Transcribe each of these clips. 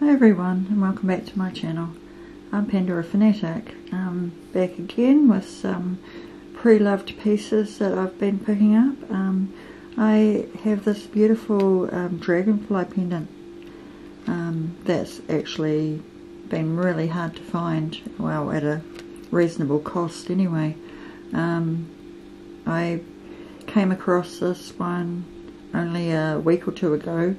Hi everyone and welcome back to my channel. I'm Pandora Fanatic. Um, back again with some pre-loved pieces that I've been picking up. Um, I have this beautiful um, dragonfly pendant um, that's actually been really hard to find, well at a reasonable cost anyway. Um, I came across this one only a week or two ago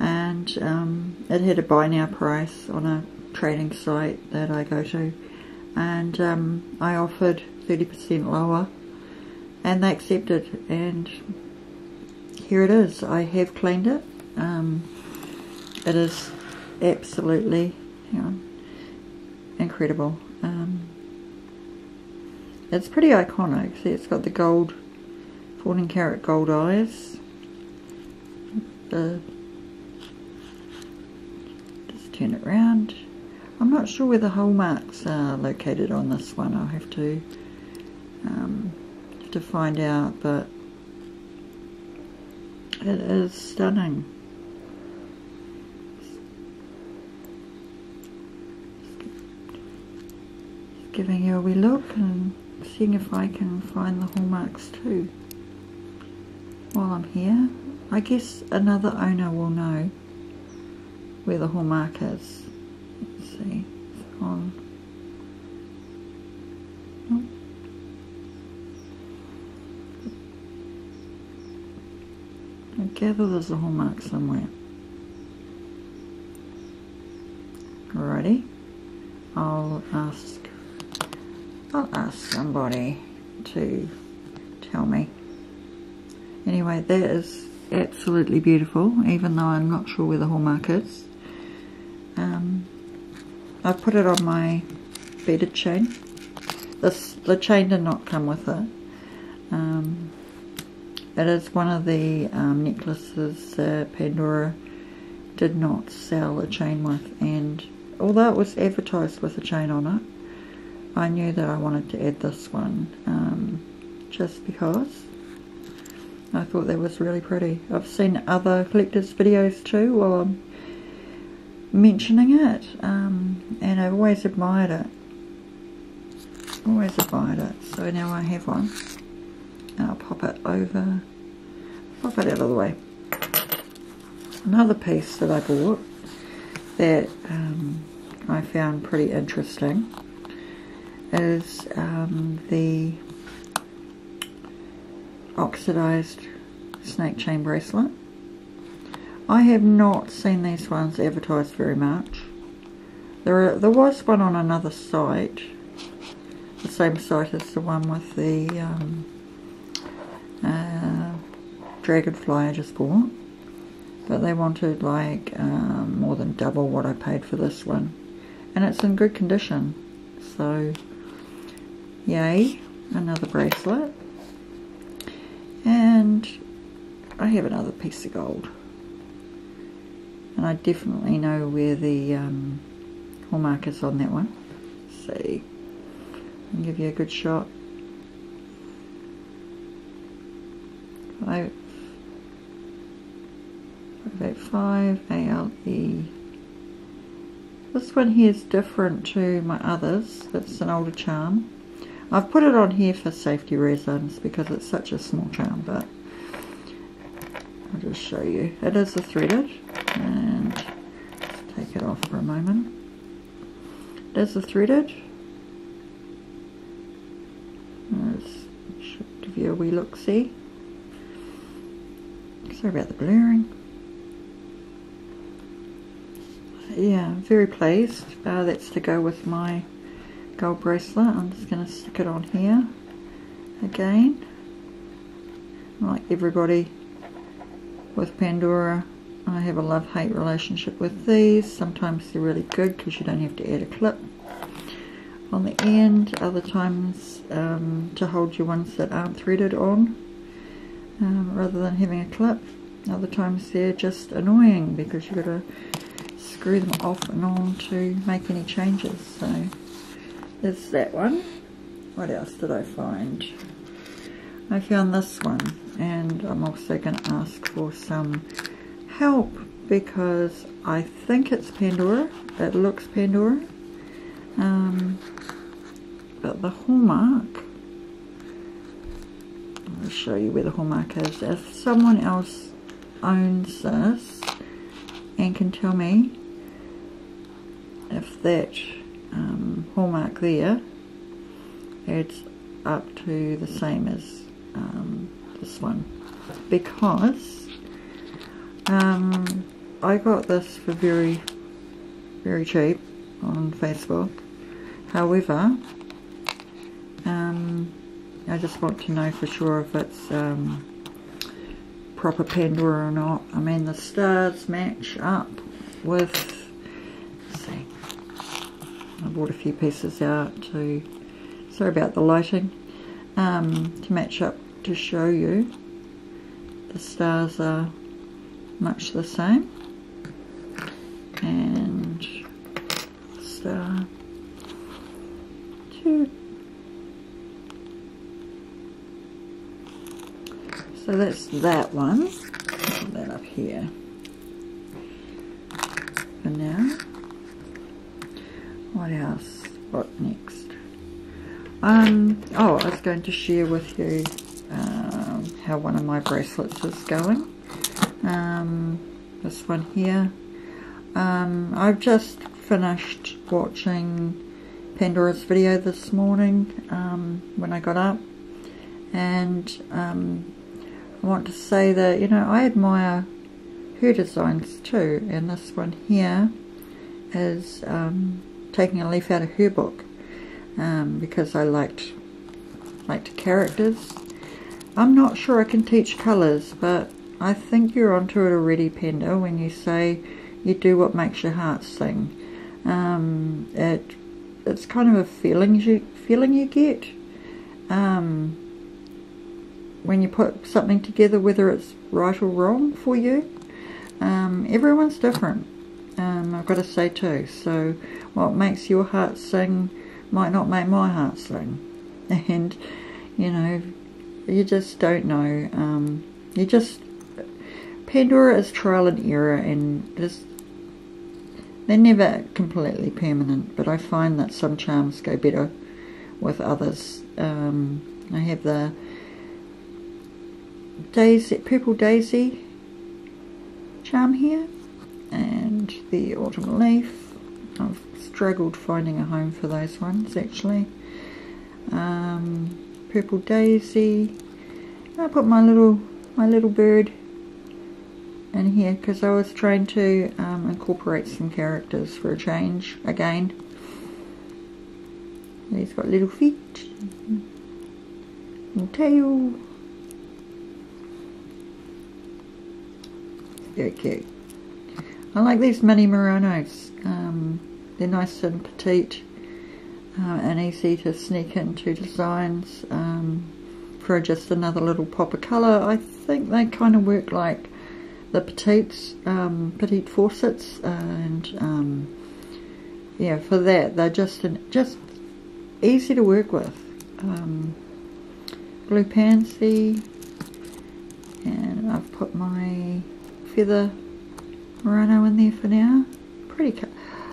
and um, it had a buy now price on a trading site that I go to. And um, I offered 30% lower and they accepted. And here it is. I have cleaned it. Um, it is absolutely incredible. Um, it's pretty iconic. See it's got the gold 14 karat gold eyes. The turn it round. I'm not sure where the hallmarks are located on this one. I'll have to um, have to find out, but it is stunning. Giving you a wee look and seeing if I can find the hallmarks too. While I'm here, I guess another owner will know where the hallmark is. Let's see, it's on. I gather there's a hallmark somewhere. Alrighty, I'll ask. I'll ask somebody to tell me. Anyway, that is absolutely beautiful, even though I'm not sure where the hallmark is. I put it on my beaded chain. This the chain did not come with it. Um, it is one of the um, necklaces that Pandora did not sell a chain with, and although it was advertised with a chain on it, I knew that I wanted to add this one um, just because. I thought that was really pretty. I've seen other collectors' videos too while I'm mentioning it um, and I've always admired it. Always admired it. So now I have one. And I'll pop it over pop it out of the way. Another piece that I bought that um, I found pretty interesting is um, the oxidized snake chain bracelet I have not seen these ones advertised very much. There, are, there was one on another site, the same site as the one with the um, uh, dragonfly I just bought. But they wanted like um, more than double what I paid for this one. And it's in good condition. So, yay, another bracelet. And I have another piece of gold and I definitely know where the um, hallmark is on that one. Let's see, I'll give you a good shot. Five, five eight five ALE. This one here is different to my others. It's an older charm. I've put it on here for safety reasons because it's such a small charm, but I'll just show you. It is a threaded and take it off for a moment. There's the threaded. Let's give you a wee look see. Sorry about the blurring. Yeah, very pleased. Uh, that's to go with my gold bracelet. I'm just going to stick it on here again. Like everybody with Pandora I have a love-hate relationship with these. Sometimes they're really good because you don't have to add a clip on the end. Other times um, to hold your ones that aren't threaded on um, rather than having a clip. Other times they're just annoying because you've got to screw them off and on to make any changes. So there's that one. What else did I find? I found this one and I'm also going to ask for some help because I think it's Pandora. It looks Pandora. Um, but the hallmark, I'll show you where the hallmark is. If someone else owns this and can tell me if that um, hallmark there adds up to the same as um, this one because um, I got this for very very cheap on Facebook. However um, I just want to know for sure if it's um, proper Pandora or not. I mean the stars match up with see. I bought a few pieces out to sorry about the lighting um, to match up to show you. The stars are much the same. And star two. So that's that one. Put that up here. For now. What else? What next? Um oh I was going to share with you um, how one of my bracelets is going um, this one here. Um, I've just finished watching Pandora's video this morning um, when I got up. And um, I want to say that you know I admire her designs too. And this one here is um, taking a leaf out of her book um, because I liked liked characters. I'm not sure I can teach colours, but I think you're onto it already, Panda, when you say you do what makes your heart sing. Um, it it's kind of a feeling you feeling you get um, when you put something together, whether it's right or wrong for you. Um, everyone's different. Um, I've got to say too. So what makes your heart sing might not make my heart sing, and you know, you just don't know. Um, you just Pandora is trial and error, and just they're never completely permanent. But I find that some charms go better with others. Um, I have the daisy, purple daisy charm here, and the autumn leaf. I've struggled finding a home for those ones actually. Um, purple daisy. I put my little my little bird in here because I was trying to um, incorporate some characters for a change again. He's got little feet, little tail. Very cute. I like these mini Muranos. Um, they're nice and petite uh, and easy to sneak into designs um, for just another little pop of colour. I think they kind of work like the petites, um, petite facets, and um, yeah, for that they're just an, just easy to work with. Um, blue pansy, and I've put my feather Murano in there for now. Pretty.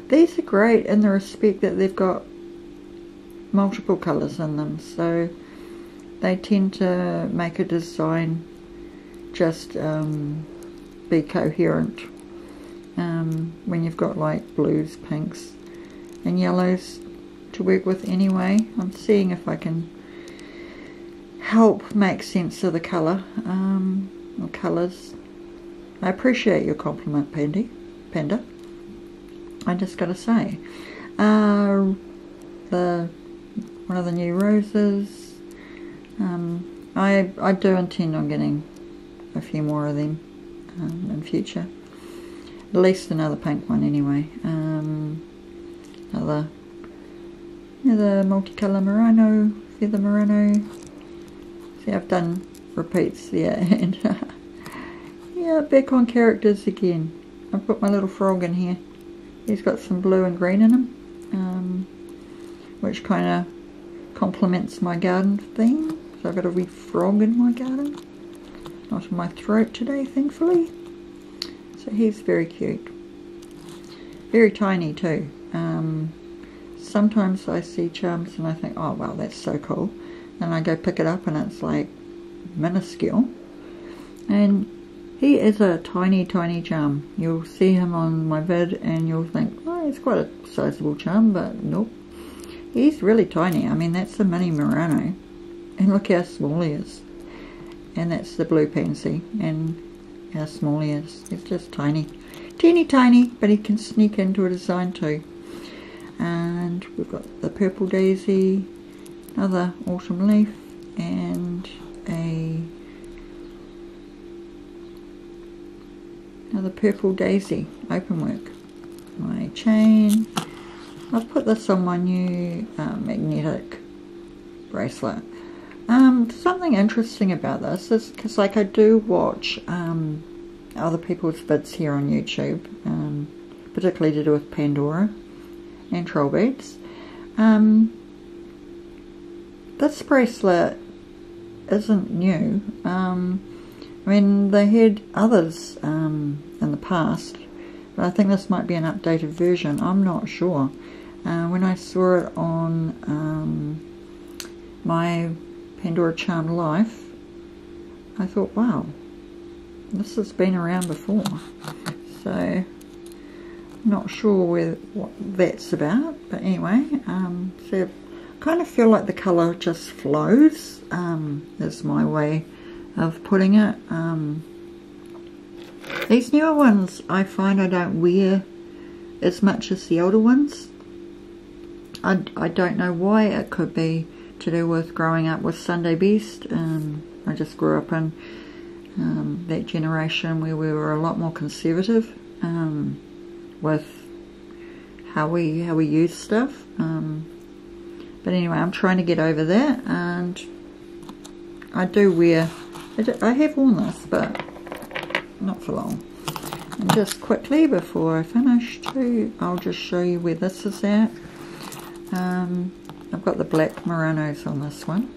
These are great in the respect that they've got multiple colours in them, so they tend to make a design just um, be coherent um, when you've got like blues, pinks and yellows to work with anyway. I'm seeing if I can help make sense of the colour um, or colours. I appreciate your compliment, Pandy, Panda. I just got to say. Uh, the one of the new roses. Um, I I do intend on getting a few more of them um, in future. At least another pink one anyway. Um, another, another multicolour Murano, feather Murano. See, I've done repeats there, and yeah, back on characters again. I've put my little frog in here. He's got some blue and green in him, um, which kind of complements my garden theme. So I've got a wee frog in my garden. Not in my throat today, thankfully. So he's very cute. Very tiny too. Um, sometimes I see charms and I think, oh wow, that's so cool. And I go pick it up and it's like minuscule. And he is a tiny, tiny charm. You'll see him on my vid and you'll think, oh, he's quite a sizable charm, but nope. He's really tiny. I mean, that's the mini Murano. And look how small he is. And that's the blue pansy. And how small he is it's just tiny. Teeny tiny, but he can sneak into a design too. And we've got the purple daisy, another autumn leaf, and a another purple daisy open work. My chain. I've put this on my new uh, magnetic bracelet. Um, something interesting about this is because like I do watch um, other people's vids here on YouTube, um, particularly to do with Pandora and Trollbeads. Um, this bracelet isn't new. Um, I mean, they had others um, in the past, but I think this might be an updated version. I'm not sure. Uh, when I saw it on my Pandora Charm Life, I thought, wow, this has been around before. So, not sure where, what that's about, but anyway, um, so kind of feel like the colour just flows, um, is my way of putting it. Um, these newer ones I find I don't wear as much as the older ones. I, I don't know why, it could be to do with growing up with Sunday Best. Um, I just grew up in um, that generation where we were a lot more conservative um, with how we how we use stuff. Um, but anyway, I'm trying to get over that, and I do wear. I have worn this, but not for long. And just quickly before I finish too, I'll just show you where this is at. Um, I've got the black Muranos on this one.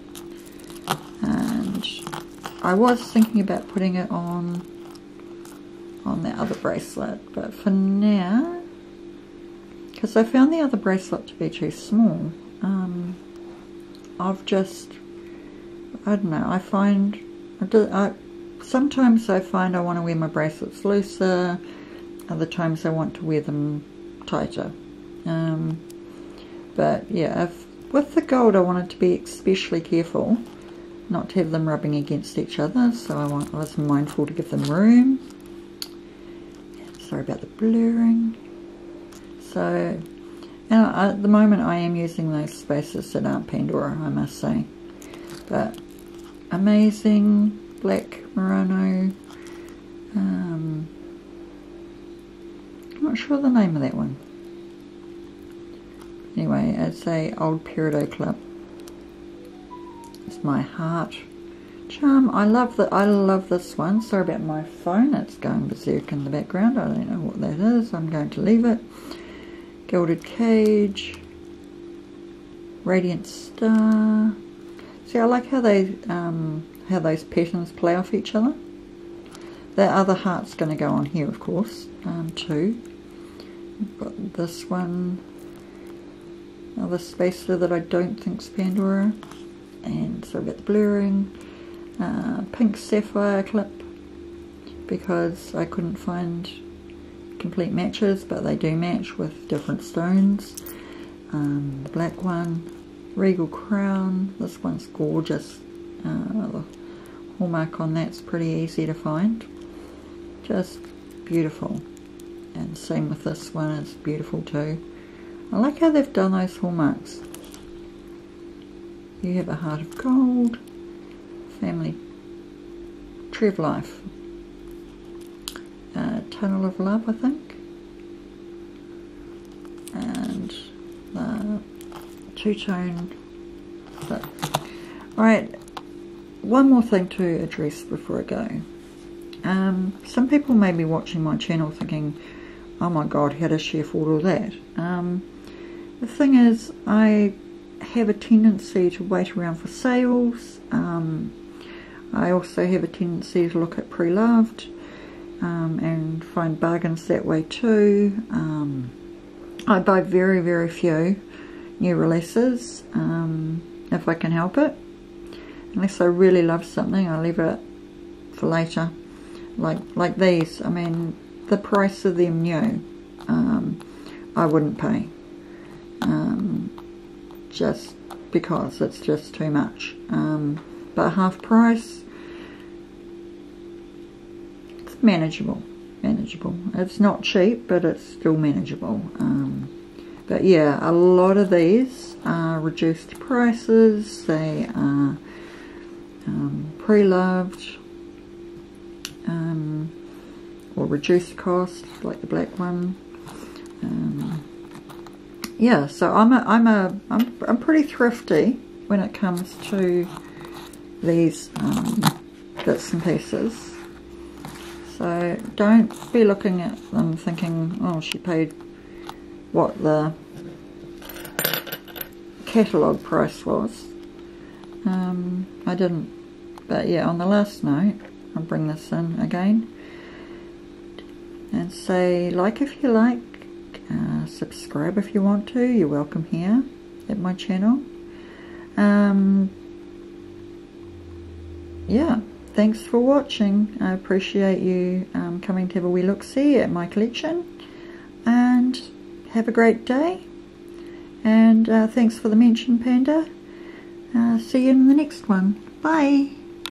And I was thinking about putting it on on the other bracelet, but for now, because I found the other bracelet to be too small, um, I've just, I don't know, I find, I, do, I sometimes I find I want to wear my bracelets looser, other times I want to wear them tighter. Um, but yeah, if with the gold, I wanted to be especially careful not to have them rubbing against each other, so I, want, I was mindful to give them room. Sorry about the blurring. So, at the moment I am using those spaces that aren't Pandora, I must say. But, amazing black Murano. Um, I'm not sure the name of that one. Anyway, it's a old Peridot Club. It's my heart charm. I love that. I love this one. Sorry about my phone. It's going berserk in the background. I don't know what that is. I'm going to leave it. Gilded Cage. Radiant Star. See, I like how they um, how those patterns play off each other. The other heart's going to go on here, of course, um, too. Got this one Another spacer that I don't think's Pandora. And so I've got the blurring. Uh, pink sapphire clip because I couldn't find complete matches but they do match with different stones. Um, the black one, Regal Crown, this one's gorgeous. Uh, the hallmark on that's pretty easy to find. Just beautiful. And same with this one, it's beautiful too. I like how they've done those hallmarks. You have a heart of gold, family, tree of life, uh, tunnel of love, I think, and the two-tone. Alright, one more thing to address before I go. Um, some people may be watching my channel thinking, oh my god, how does she afford all that? Um, the thing is, I have a tendency to wait around for sales. Um, I also have a tendency to look at pre-loved. um, and find bargains that way too. Um, I buy very, very few new releases um, if I can help it. Unless I really love something, I leave it for later. Like like these, I mean, the price of them new, um, I wouldn't pay. Um, just because it's just too much. Um, but half price, it's manageable. Manageable. It's not cheap, but it's still manageable. Um, but yeah, a lot of these are reduced prices. They are um, pre-loved um, or reduced cost, like the black one. Yeah, so I'm a, I'm a, I'm, I'm pretty thrifty when it comes to these um, bits and pieces. So don't be looking at them thinking, oh, she paid what the catalogue price was. Um, I didn't. But yeah, on the last note, I'll bring this in again and say like if you like, uh, subscribe if you want to. You're welcome here at my channel. Um, yeah, thanks for watching. I appreciate you um, coming to have a wee look-see at my collection. And have a great day. And uh, thanks for the mention, Panda. Uh, see you in the next one. Bye.